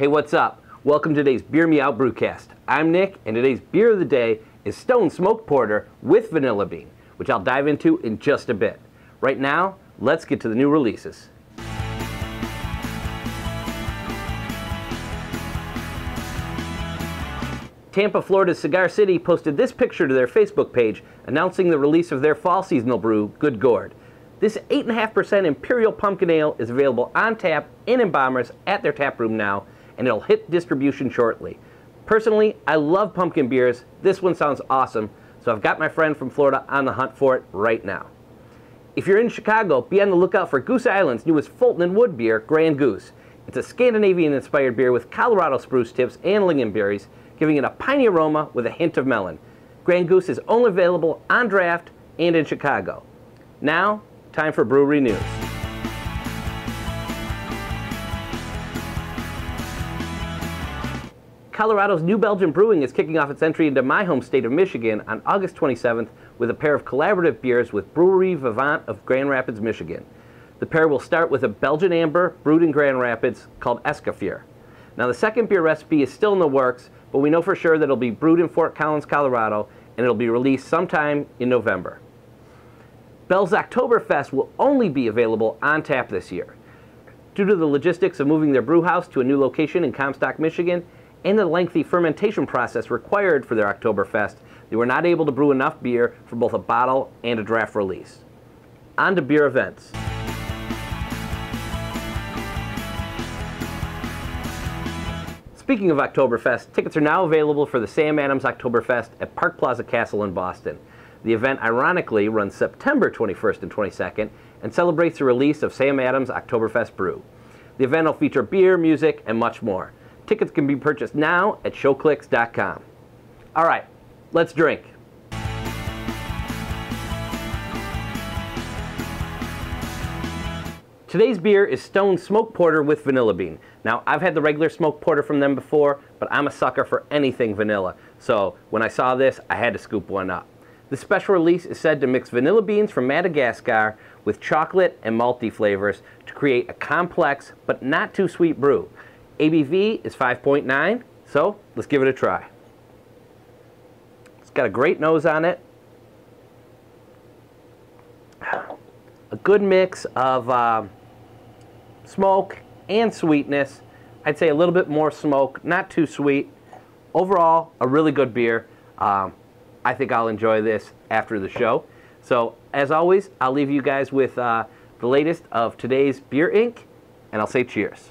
Hey, what's up? Welcome to today's Beer Me Out Brewcast. I'm Nick, and today's beer of the day is Stone Smoke Porter with Vanilla Bean, which I'll dive into in just a bit. Right now, let's get to the new releases. Tampa, Florida's Cigar City posted this picture to their Facebook page announcing the release of their fall seasonal brew, Good Gourd. This 8.5% Imperial Pumpkin Ale is available on tap and in bombers at their tap room now, and it'll hit distribution shortly. Personally, I love pumpkin beers. This one sounds awesome, so I've got my friend from Florida on the hunt for it right now. If you're in Chicago, be on the lookout for Goose Island's newest Fulton and Wood beer, Grand Goose. It's a Scandinavian-inspired beer with Colorado spruce tips and lingonberries, giving it a piney aroma with a hint of melon. Grand Goose is only available on draft and in Chicago. Now, time for brewery news. Colorado's New Belgium Brewing is kicking off its entry into my home state of Michigan on August 27th with a pair of collaborative beers with Brewery Vivant of Grand Rapids, Michigan. The pair will start with a Belgian amber brewed in Grand Rapids called Escoffier. Now, the second beer recipe is still in the works, but we know for sure that it'll be brewed in Fort Collins, Colorado, and it'll be released sometime in November. Bell's Octoberfest will only be available on tap this year. Due to the logistics of moving their brew house to a new location in Comstock, Michigan, and the lengthy fermentation process required for their Octoberfest, they were not able to brew enough beer for both a bottle and a draft release. On to beer events. Speaking of Oktoberfest, tickets are now available for the Sam Adams Oktoberfest at Park Plaza Castle in Boston. The event ironically runs September 21st and 22nd and celebrates the release of Sam Adams Oktoberfest Brew. The event will feature beer, music, and much more. Tickets can be purchased now at showclix.com. All right, let's drink. Today's beer is Stone Smoke Porter with Vanilla Bean. Now, I've had the regular Smoke Porter from them before, but I'm a sucker for anything vanilla. So when I saw this, I had to scoop one up. The special release is said to mix vanilla beans from Madagascar with chocolate and malty flavors to create a complex but not too sweet brew. ABV is 5.9, so let's give it a try. It's got a great nose on it. A good mix of uh, smoke and sweetness. I'd say a little bit more smoke, not too sweet. Overall, a really good beer. Um, I think I'll enjoy this after the show. So, as always, I'll leave you guys with uh, the latest of today's Beer Inc., and I'll say cheers.